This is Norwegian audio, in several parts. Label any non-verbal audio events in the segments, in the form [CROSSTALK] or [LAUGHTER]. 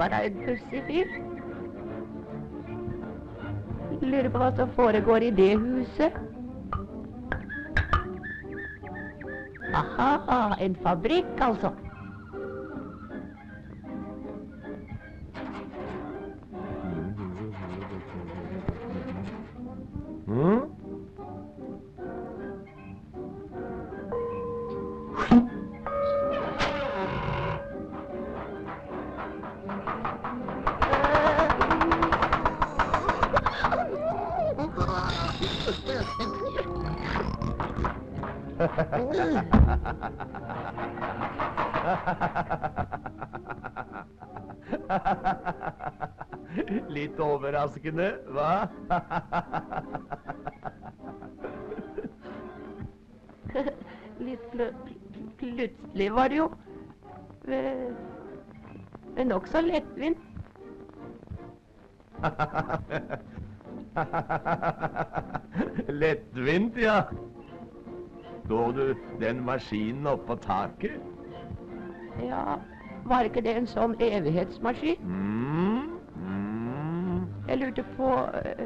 være en pussig fyr. Lurer på hva som foregår i det huset. Aha, en fabrikk, altså. Mm? [LAUGHS] Litt overraskende, hva? [LAUGHS] Litt pl pl plutselig var det jo. Eh, Men nokså lettvint. [LAUGHS] [LAUGHS] Lettvint, ja. Så du den maskinen oppå taket? Ja, var ikke det en sånn evighetsmaskin? Mm, mm. Jeg lurte på uh...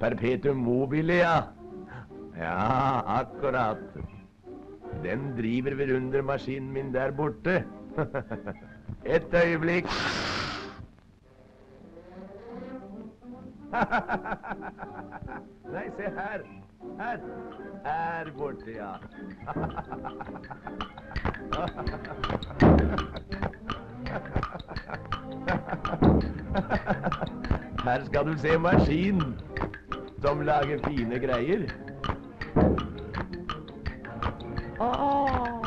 Perpetuum mobile, ja. Ja, akkurat. Den driver vidundermaskinen min der borte. [LAUGHS] Et øyeblikk. [LAUGHS] Nei, se her. Her. Her borte, ja. [LAUGHS] Her skal du se maskin som lager fine greier. Åh.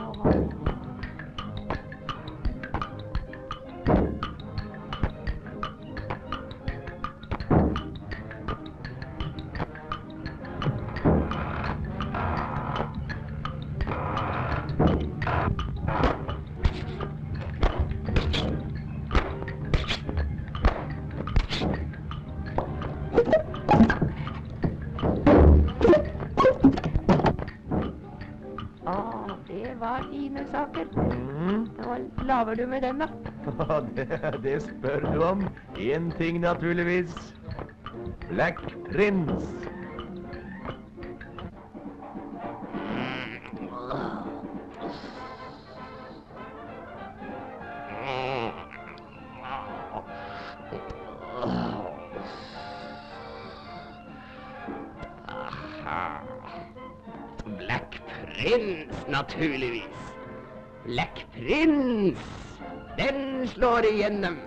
Åh, det var dine saker. Hva laver du med den, da? [LAUGHS] det, det spør du om. Én ting, naturligvis. Black Prince. [LAUGHS] Prince, naturligvis. Black Prince. Den slår igjennom.